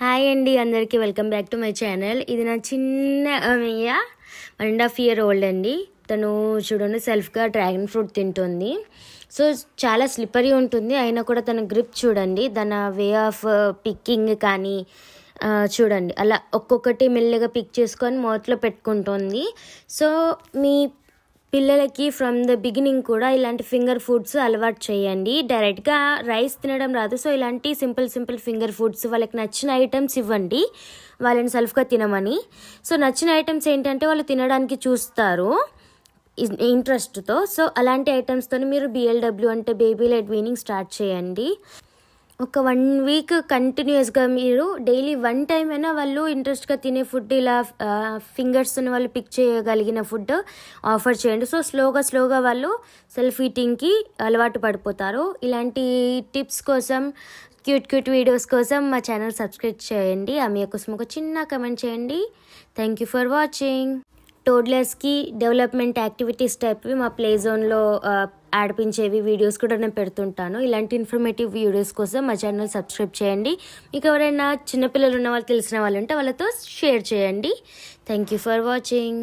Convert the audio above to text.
Hi అండి అందరికీ welcome back to my channel. ఇది నా చిన్న అమ్మయ్య one and half year old అండి. తను చూడండి సెల్ఫ్గా డ్రాగన్ ఫ్రూట్ తింటుంది. సో చాలా స్లిప్పరీ ఉంటుంది. అయినా కూడా తన గ్రిప్ చూడండి తన వే ఆఫ్ పిక్కింగ్ కానీ చూడండి. అలా ఒక్కొక్కటి మెల్లగా పిక్ చేసుకొని మౌత్లో పెట్టుకుంటుంది. సో మీ పిల్లలకి ఫ్రమ్ ద బిగినింగ్ కూడా ఇలాంటి ఫింగర్ ఫుడ్స్ అలవాటు చేయండి. డైరెక్ట్గా రైస్ తినడం రాదు. సో ఇలాంటి సింపుల్ సింపుల్ ఫింగర్ ఫుడ్స్ వాళ్ళకి నచ్చిన ఐటమ్స్ ఇవ్వండి. వాళ్ళని సెల్ఫ్గా తినమని. సో నచ్చిన ఐటమ్స్ ఏంటంటే వాళ్ళు తినడానికి చూస్తారు. ఇంట్రెస్ట్తో సో అలాంటి ఐటమ్స్తో మీరు బిఎల్డబ్ల్యూ అంటే బేబీ లెడ్ వీనింగ్ స్టార్ట్ చేయండి. ఒక వన్ వీక్ కంటిన్యూస్గా మీరు డైలీ వన్ టైం అయినా వాళ్ళు ఇంట్రెస్ట్గా తినే ఫుడ్ ఇలా ఫింగర్స్ వాళ్ళు పిక్ చేయగలిగిన ఫుడ్ ఆఫర్ చేయండి. సో స్లోగా స్లోగా వాళ్ళు సెల్ఫ్ ఈటింగ్కి అలవాటు పడిపోతారు. ఇలాంటి టిప్స్ కోసం క్యూట్ క్యూట్ వీడియోస్ కోసం మా ఛానల్ సబ్స్క్రైబ్ చేయండి. ఆమె కోసం ఒక చిన్న కమెంట్ చేయండి. థ్యాంక్ యూ ఫర్ వాచింగ్ టోడ్లర్స్కి డెవలప్మెంట్ యాక్టివిటీస్ టైప్వి మా ప్లే జోన్లో ఆడిపించేవి వీడియోస్ కూడా నేను పెడుతుంటాను. ఇలాంటి ఇన్ఫర్మేటివ్ వీడియోస్ కోసం మా ఛానల్ సబ్స్క్రైబ్ చేయండి. మీకు ఎవరైనా చిన్నపిల్లలు ఉన్న వాళ్ళు తెలిసిన వాళ్ళు ఉంటే వాళ్ళతో షేర్ చేయండి. Thank you for watching.